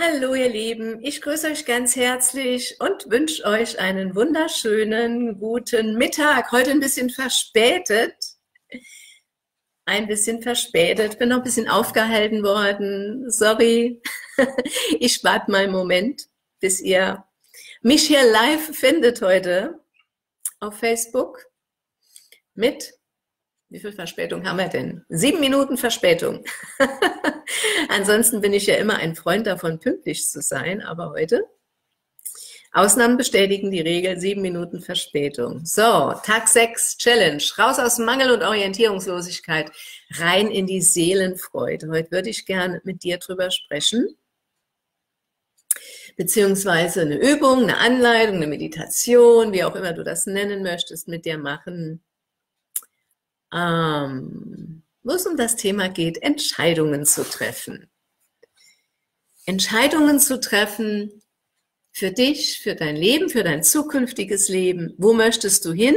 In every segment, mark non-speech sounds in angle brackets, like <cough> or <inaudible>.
Hallo ihr Lieben, ich grüße euch ganz herzlich und wünsche euch einen wunderschönen guten Mittag. Heute ein bisschen verspätet. Ein bisschen verspätet, bin noch ein bisschen aufgehalten worden. Sorry. <laughs> Ich warte mal einen Moment, bis ihr mich hier live findet heute auf Facebook mit wie viel Verspätung haben wir denn? Sieben Minuten Verspätung. <laughs> Ansonsten bin ich ja immer ein Freund davon, pünktlich zu sein, aber heute Ausnahmen bestätigen die Regel, sieben Minuten Verspätung. So, Tag 6, Challenge. Raus aus Mangel und Orientierungslosigkeit, rein in die Seelenfreude. Heute würde ich gerne mit dir drüber sprechen. Beziehungsweise eine Übung, eine Anleitung, eine Meditation, wie auch immer du das nennen möchtest, mit dir machen ähm, wo es um das Thema geht, Entscheidungen zu treffen. Entscheidungen zu treffen für dich, für dein Leben, für dein zukünftiges Leben. Wo möchtest du hin?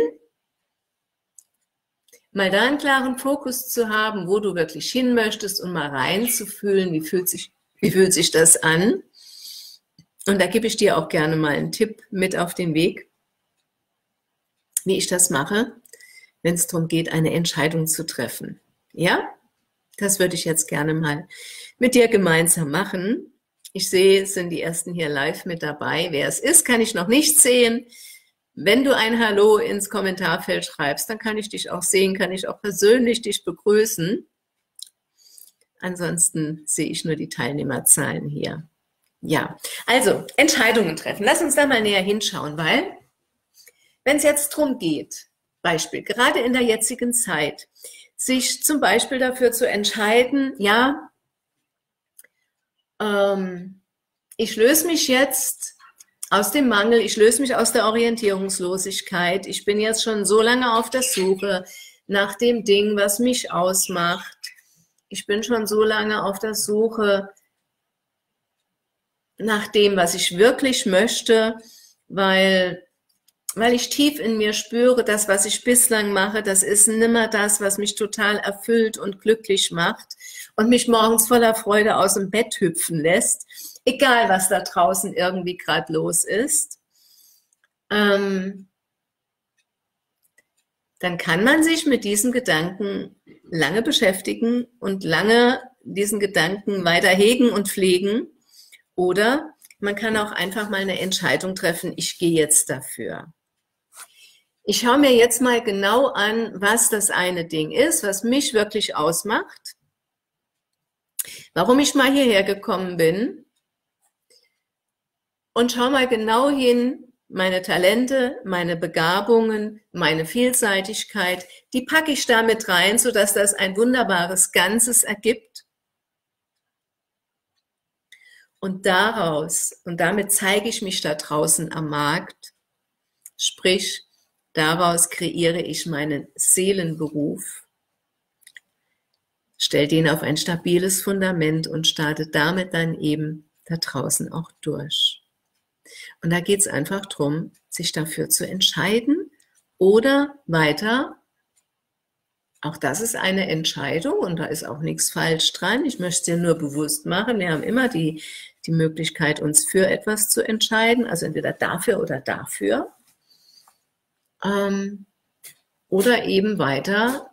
Mal da einen klaren Fokus zu haben, wo du wirklich hin möchtest und mal reinzufühlen, wie fühlt sich, wie fühlt sich das an? Und da gebe ich dir auch gerne mal einen Tipp mit auf den Weg, wie ich das mache wenn es darum geht, eine Entscheidung zu treffen. Ja? Das würde ich jetzt gerne mal mit dir gemeinsam machen. Ich sehe, es sind die ersten hier live mit dabei. Wer es ist, kann ich noch nicht sehen. Wenn du ein Hallo ins Kommentarfeld schreibst, dann kann ich dich auch sehen, kann ich auch persönlich dich begrüßen. Ansonsten sehe ich nur die Teilnehmerzahlen hier. Ja, also Entscheidungen treffen. Lass uns da mal näher hinschauen, weil wenn es jetzt darum geht, Beispiel, gerade in der jetzigen Zeit, sich zum Beispiel dafür zu entscheiden, ja, ähm, ich löse mich jetzt aus dem Mangel, ich löse mich aus der Orientierungslosigkeit, ich bin jetzt schon so lange auf der Suche nach dem Ding, was mich ausmacht. Ich bin schon so lange auf der Suche nach dem, was ich wirklich möchte, weil weil ich tief in mir spüre, das, was ich bislang mache, das ist nimmer das, was mich total erfüllt und glücklich macht und mich morgens voller Freude aus dem Bett hüpfen lässt, egal was da draußen irgendwie gerade los ist. Ähm, dann kann man sich mit diesen Gedanken lange beschäftigen und lange diesen Gedanken weiter hegen und pflegen. Oder man kann auch einfach mal eine Entscheidung treffen, ich gehe jetzt dafür. Ich schaue mir jetzt mal genau an, was das eine Ding ist, was mich wirklich ausmacht, warum ich mal hierher gekommen bin. Und schau mal genau hin, meine Talente, meine Begabungen, meine Vielseitigkeit, die packe ich da mit rein, sodass das ein wunderbares Ganzes ergibt. Und daraus, und damit zeige ich mich da draußen am Markt, sprich, Daraus kreiere ich meinen Seelenberuf, stelle den auf ein stabiles Fundament und starte damit dann eben da draußen auch durch. Und da geht es einfach darum, sich dafür zu entscheiden oder weiter. Auch das ist eine Entscheidung und da ist auch nichts falsch dran. Ich möchte es dir nur bewusst machen. Wir haben immer die, die Möglichkeit, uns für etwas zu entscheiden, also entweder dafür oder dafür. Ähm, oder eben weiter,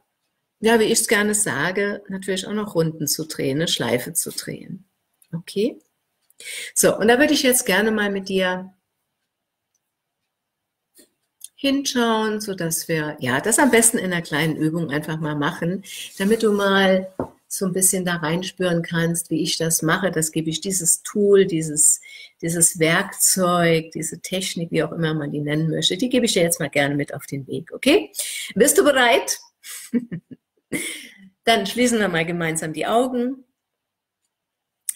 ja, wie ich es gerne sage, natürlich auch noch Runden zu drehen, eine Schleife zu drehen. Okay? So, und da würde ich jetzt gerne mal mit dir hinschauen, so dass wir, ja, das am besten in einer kleinen Übung einfach mal machen, damit du mal so ein bisschen da reinspüren kannst, wie ich das mache. Das gebe ich dieses Tool, dieses, dieses Werkzeug, diese Technik, wie auch immer man die nennen möchte, die gebe ich dir jetzt mal gerne mit auf den Weg, okay? Bist du bereit? <laughs> Dann schließen wir mal gemeinsam die Augen,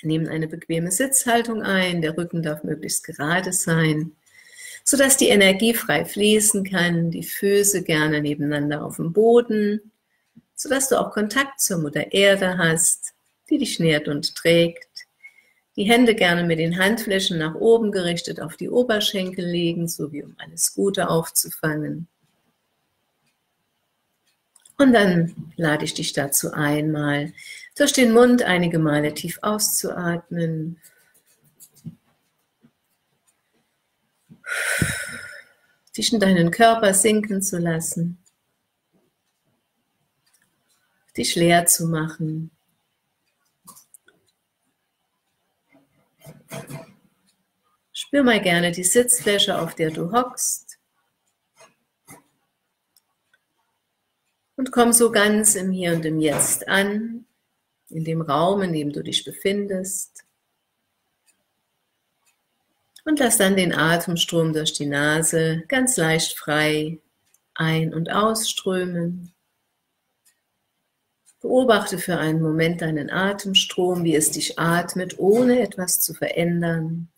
nehmen eine bequeme Sitzhaltung ein, der Rücken darf möglichst gerade sein, sodass die Energie frei fließen kann, die Füße gerne nebeneinander auf dem Boden, sodass du auch Kontakt zur Mutter Erde hast, die dich nährt und trägt. Die Hände gerne mit den Handflächen nach oben gerichtet auf die Oberschenkel legen, sowie um alles Gute aufzufangen. Und dann lade ich dich dazu einmal durch den Mund einige Male tief auszuatmen. Dich in deinen Körper sinken zu lassen dich leer zu machen. Spür mal gerne die Sitzfläche, auf der du hockst. Und komm so ganz im Hier und im Jetzt an, in dem Raum, in dem du dich befindest. Und lass dann den Atemstrom durch die Nase ganz leicht frei ein- und ausströmen. Beobachte für einen Moment deinen Atemstrom, wie es dich atmet, ohne etwas zu verändern.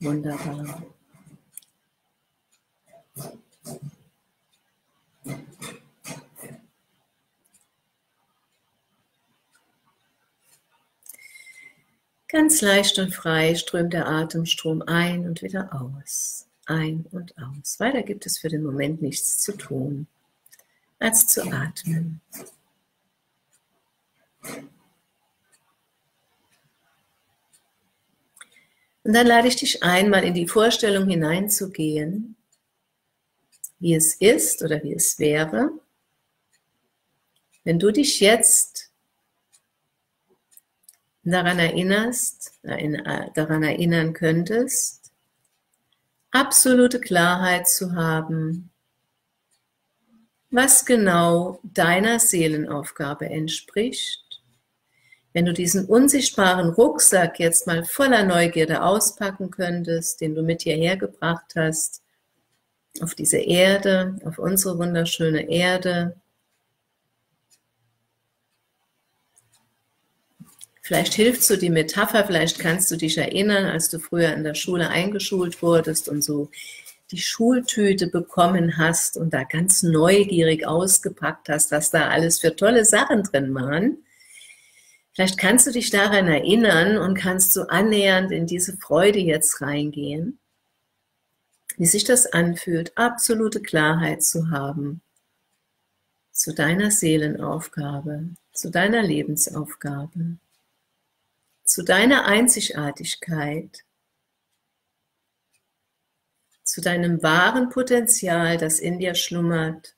Wunderbar. Ganz leicht und frei strömt der Atemstrom ein und wieder aus, ein und aus. Weiter gibt es für den Moment nichts zu tun, als zu atmen. Und dann lade ich dich ein, mal in die Vorstellung hineinzugehen, wie es ist oder wie es wäre, wenn du dich jetzt daran erinnerst, äh, daran erinnern könntest, absolute Klarheit zu haben, was genau deiner Seelenaufgabe entspricht, wenn du diesen unsichtbaren Rucksack jetzt mal voller Neugierde auspacken könntest, den du mit hierher gebracht hast, auf diese Erde, auf unsere wunderschöne Erde, Vielleicht hilft so die Metapher, vielleicht kannst du dich erinnern, als du früher in der Schule eingeschult wurdest und so die Schultüte bekommen hast und da ganz neugierig ausgepackt hast, was da alles für tolle Sachen drin waren. Vielleicht kannst du dich daran erinnern und kannst so annähernd in diese Freude jetzt reingehen, wie sich das anfühlt, absolute Klarheit zu haben zu deiner Seelenaufgabe, zu deiner Lebensaufgabe zu deiner Einzigartigkeit, zu deinem wahren Potenzial, das in dir schlummert,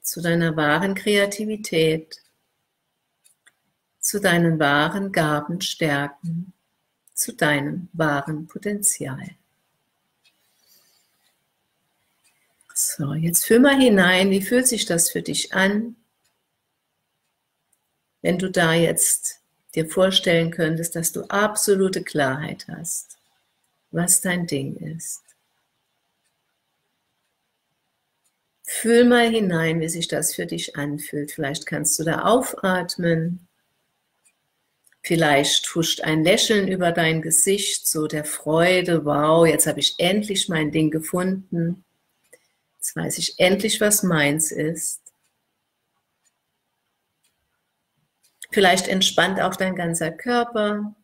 zu deiner wahren Kreativität, zu deinen wahren Gaben, Stärken, zu deinem wahren Potenzial. So, jetzt fühl mal hinein, wie fühlt sich das für dich an? Wenn du da jetzt dir vorstellen könntest, dass du absolute Klarheit hast, was dein Ding ist. Fühl mal hinein, wie sich das für dich anfühlt. Vielleicht kannst du da aufatmen. Vielleicht huscht ein Lächeln über dein Gesicht, so der Freude, wow, jetzt habe ich endlich mein Ding gefunden. Jetzt weiß ich endlich, was meins ist. Vielleicht entspannt auch dein ganzer Körper.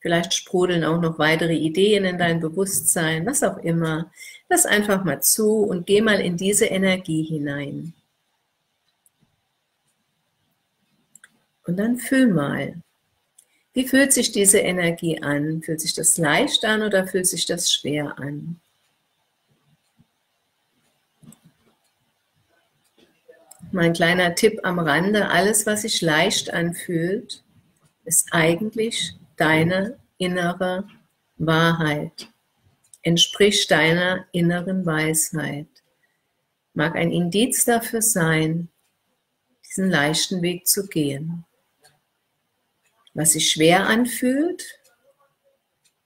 Vielleicht sprudeln auch noch weitere Ideen in dein Bewusstsein, was auch immer. Lass einfach mal zu und geh mal in diese Energie hinein. Und dann fühl mal, wie fühlt sich diese Energie an? Fühlt sich das leicht an oder fühlt sich das schwer an? Mein kleiner Tipp am Rande, alles, was sich leicht anfühlt, ist eigentlich deine innere Wahrheit, entspricht deiner inneren Weisheit. Mag ein Indiz dafür sein, diesen leichten Weg zu gehen. Was sich schwer anfühlt,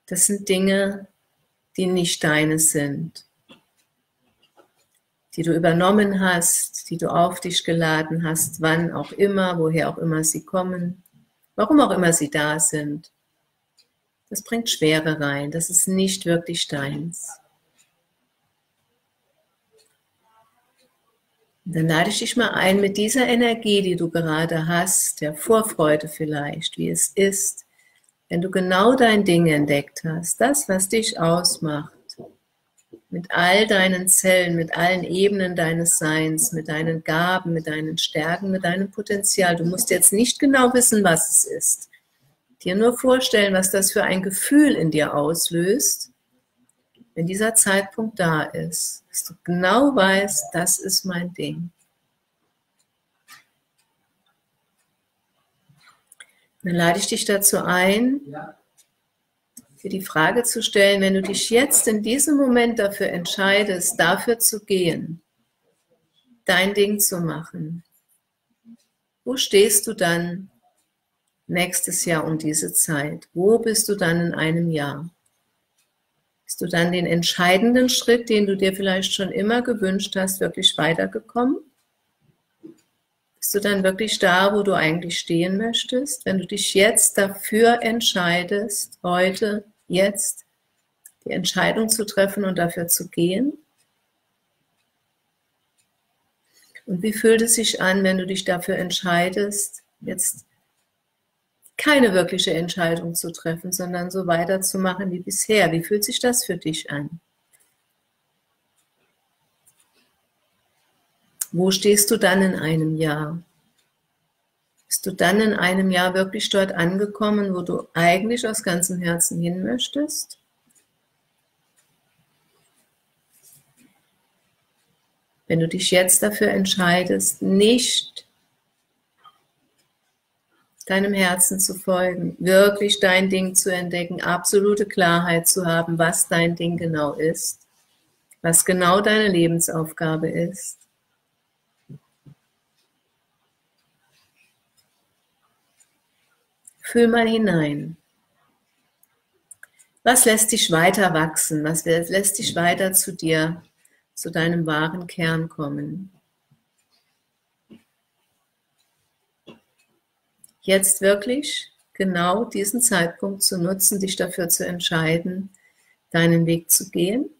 das sind Dinge, die nicht deine sind, die du übernommen hast, die du auf dich geladen hast, wann auch immer, woher auch immer sie kommen, warum auch immer sie da sind. Das bringt Schwere rein, das ist nicht wirklich deins. Dann lade ich dich mal ein, mit dieser Energie, die du gerade hast, der Vorfreude vielleicht, wie es ist, wenn du genau dein Ding entdeckt hast, das, was dich ausmacht, mit all deinen Zellen, mit allen Ebenen deines Seins, mit deinen Gaben, mit deinen Stärken, mit deinem Potenzial. Du musst jetzt nicht genau wissen, was es ist. Dir nur vorstellen, was das für ein Gefühl in dir auslöst wenn dieser Zeitpunkt da ist, dass du genau weißt, das ist mein Ding. Dann lade ich dich dazu ein, dir die Frage zu stellen, wenn du dich jetzt in diesem Moment dafür entscheidest, dafür zu gehen, dein Ding zu machen, wo stehst du dann nächstes Jahr um diese Zeit? Wo bist du dann in einem Jahr? Bist du dann den entscheidenden Schritt, den du dir vielleicht schon immer gewünscht hast, wirklich weitergekommen? Bist du dann wirklich da, wo du eigentlich stehen möchtest? Wenn du dich jetzt dafür entscheidest, heute, jetzt, die Entscheidung zu treffen und dafür zu gehen? Und wie fühlt es sich an, wenn du dich dafür entscheidest, jetzt keine wirkliche Entscheidung zu treffen, sondern so weiterzumachen wie bisher. Wie fühlt sich das für dich an? Wo stehst du dann in einem Jahr? Bist du dann in einem Jahr wirklich dort angekommen, wo du eigentlich aus ganzem Herzen hin möchtest? Wenn du dich jetzt dafür entscheidest, nicht deinem Herzen zu folgen, wirklich dein Ding zu entdecken, absolute Klarheit zu haben, was dein Ding genau ist, was genau deine Lebensaufgabe ist. Fühl mal hinein. Was lässt dich weiter wachsen? Was lässt dich weiter zu dir, zu deinem wahren Kern kommen? Jetzt wirklich genau diesen Zeitpunkt zu nutzen, dich dafür zu entscheiden, deinen Weg zu gehen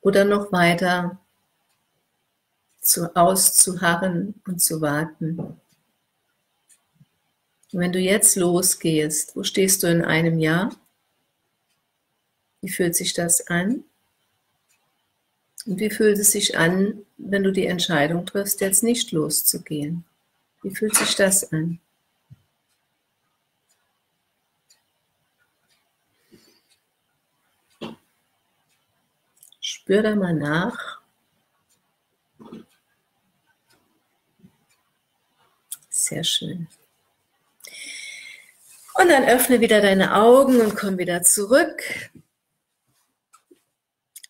oder noch weiter zu auszuharren und zu warten. Und wenn du jetzt losgehst, wo stehst du in einem Jahr? Wie fühlt sich das an? Und wie fühlt es sich an, wenn du die Entscheidung triffst, jetzt nicht loszugehen? Wie fühlt sich das an? Spür da mal nach. Sehr schön. Und dann öffne wieder deine Augen und komm wieder zurück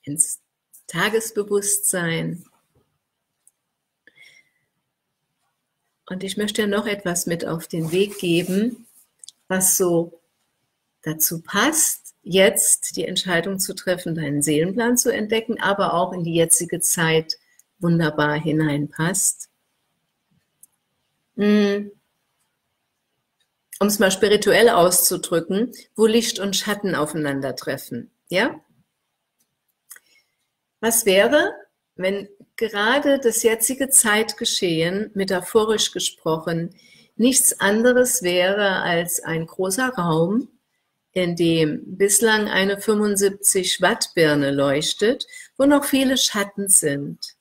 ins Tagesbewusstsein. Und ich möchte noch etwas mit auf den Weg geben, was so dazu passt, jetzt die Entscheidung zu treffen, deinen Seelenplan zu entdecken, aber auch in die jetzige Zeit wunderbar hineinpasst. Hm. Um es mal spirituell auszudrücken, wo Licht und Schatten aufeinandertreffen. Ja? Was wäre, wenn gerade das jetzige Zeitgeschehen, metaphorisch gesprochen, nichts anderes wäre als ein großer Raum, in dem bislang eine 75 Watt Birne leuchtet, wo noch viele Schatten sind,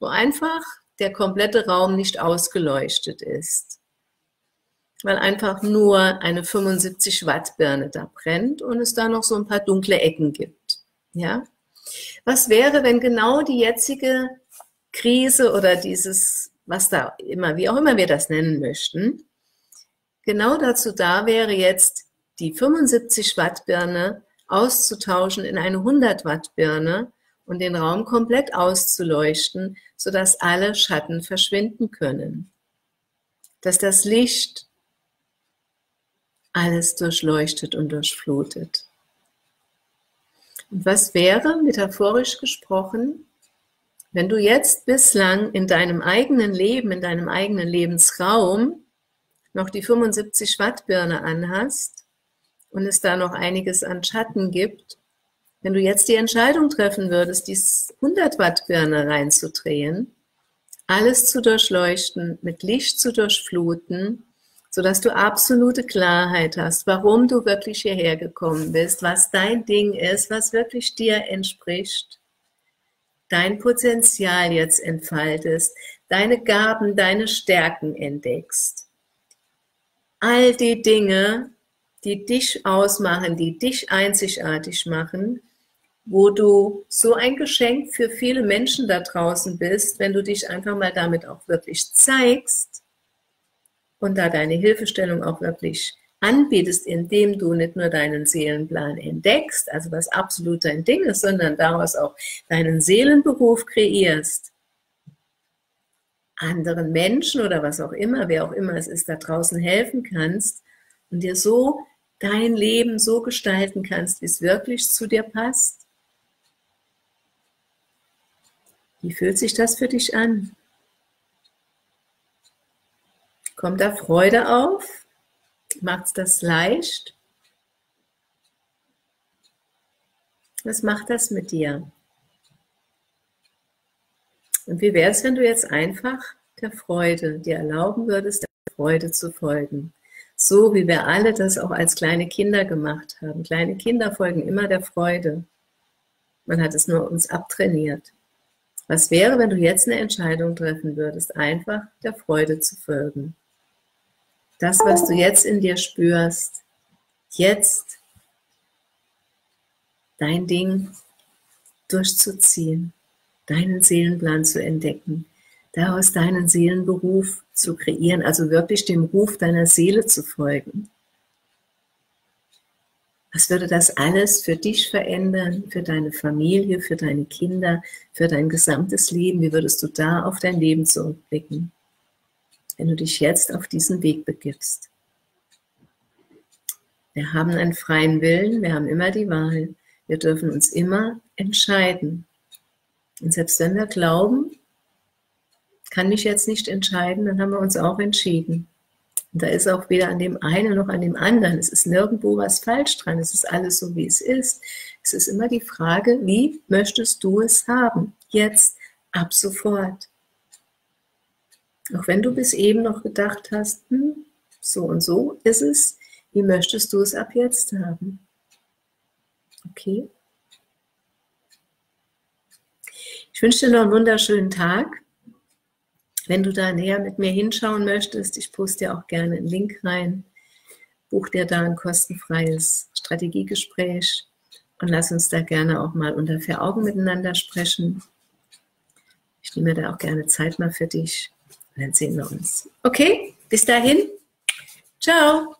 wo einfach der komplette Raum nicht ausgeleuchtet ist, weil einfach nur eine 75 Watt Birne da brennt und es da noch so ein paar dunkle Ecken gibt. Ja? Was wäre, wenn genau die jetzige Krise oder dieses, was da immer, wie auch immer wir das nennen möchten, genau dazu da wäre jetzt die 75 Watt Birne auszutauschen in eine 100 Watt Birne und den Raum komplett auszuleuchten, sodass alle Schatten verschwinden können. Dass das Licht alles durchleuchtet und durchflutet. Und was wäre, metaphorisch gesprochen, wenn du jetzt bislang in deinem eigenen Leben, in deinem eigenen Lebensraum noch die 75 Watt Birne anhast und es da noch einiges an Schatten gibt, wenn du jetzt die Entscheidung treffen würdest, die 100 Watt Birne reinzudrehen alles zu durchleuchten, mit Licht zu durchfluten, sodass du absolute Klarheit hast, warum du wirklich hierher gekommen bist, was dein Ding ist, was wirklich dir entspricht, dein Potenzial jetzt entfaltest, deine Gaben, deine Stärken entdeckst. All die Dinge, die dich ausmachen, die dich einzigartig machen, wo du so ein Geschenk für viele Menschen da draußen bist, wenn du dich einfach mal damit auch wirklich zeigst und da deine Hilfestellung auch wirklich anbietest, indem du nicht nur deinen Seelenplan entdeckst, also was absolut dein Ding ist, sondern daraus auch deinen Seelenberuf kreierst, anderen Menschen oder was auch immer, wer auch immer es ist, da draußen helfen kannst und dir so dein Leben so gestalten kannst, wie es wirklich zu dir passt Wie fühlt sich das für dich an? Kommt da Freude auf? Macht es das leicht? Was macht das mit dir? Und wie wäre es, wenn du jetzt einfach der Freude dir erlauben würdest, der Freude zu folgen? So wie wir alle das auch als kleine Kinder gemacht haben. Kleine Kinder folgen immer der Freude. Man hat es nur uns abtrainiert. Was wäre, wenn du jetzt eine Entscheidung treffen würdest, einfach der Freude zu folgen? Das, was du jetzt in dir spürst, jetzt dein Ding durchzuziehen, deinen Seelenplan zu entdecken, daraus deinen Seelenberuf zu kreieren, also wirklich dem Ruf deiner Seele zu folgen. Was würde das alles für dich verändern, für deine Familie, für deine Kinder, für dein gesamtes Leben? Wie würdest du da auf dein Leben zurückblicken, wenn du dich jetzt auf diesen Weg begibst? Wir haben einen freien Willen, wir haben immer die Wahl. Wir dürfen uns immer entscheiden. Und selbst wenn wir glauben, kann mich jetzt nicht entscheiden, dann haben wir uns auch entschieden. Und da ist auch weder an dem einen noch an dem anderen. Es ist nirgendwo was falsch dran. Es ist alles so, wie es ist. Es ist immer die Frage, wie möchtest du es haben? Jetzt, ab sofort. Auch wenn du bis eben noch gedacht hast, hm, so und so ist es, wie möchtest du es ab jetzt haben? Okay? Ich wünsche dir noch einen wunderschönen Tag. Wenn du da näher mit mir hinschauen möchtest, ich poste dir auch gerne einen Link rein, buch dir da ein kostenfreies Strategiegespräch und lass uns da gerne auch mal unter vier Augen miteinander sprechen. Ich nehme da auch gerne Zeit mal für dich. Und dann sehen wir uns. Okay, bis dahin. Ciao.